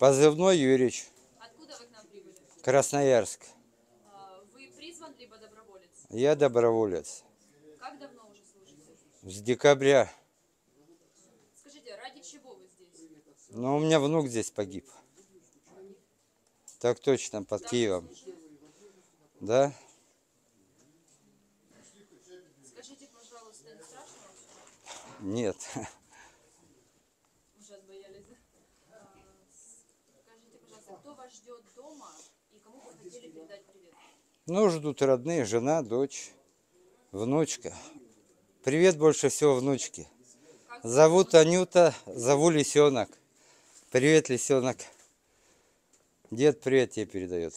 Позывной Юрич, Откуда вы к нам прибыли? Красноярск. А, Вы призван либо доброволец? Я доброволец. Как давно уже служите? С декабря. Скажите, ради чего вы здесь? Но у меня внук здесь погиб. Так точно, под Киевом. Да? Скажите, пожалуйста, не страшно? Нет. Вы сейчас боялись, да? А, Скажите, пожалуйста, кто вас ждет дома и кому вы хотели передать привет? Ну, ждут родные, жена, дочь, внучка. Привет больше всего внучке. Зовут Анюта, зову Лисенок. Привет, Лисенок. Дед привет тебе передает.